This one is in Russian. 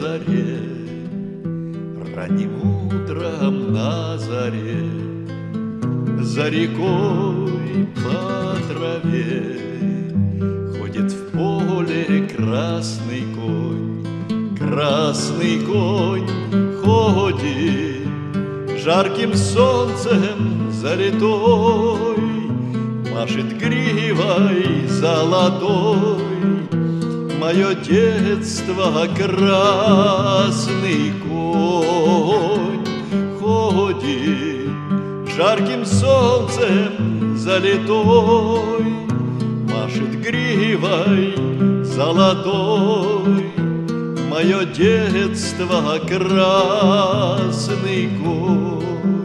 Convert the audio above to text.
заре, ранним утром на заре, за рекой по траве ходит в поле красный конь, красный конь ходит жарким солнцем залитой, машет гривой золотой мое детство красный конь ходит жарким солнцем залитой, машет гривой золотой мое детство красный конь.